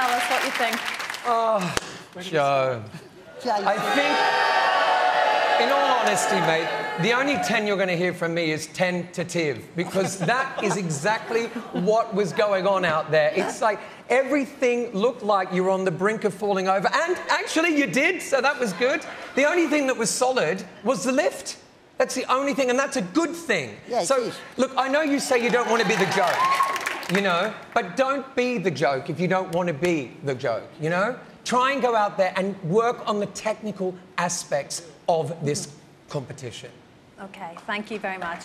us what you think. Oh, Joe. I think, in all honesty, mate, the only 10 you're going to hear from me is tentative because that is exactly what was going on out there. It's like everything looked like you were on the brink of falling over, and actually you did, so that was good. The only thing that was solid was the lift. That's the only thing, and that's a good thing. Yeah, so, is. look, I know you say you don't want to be the joke, you know, but don't be the joke if you don't want to be the joke, you know? Try and go out there and work on the technical aspects of this competition. Okay, thank you very much.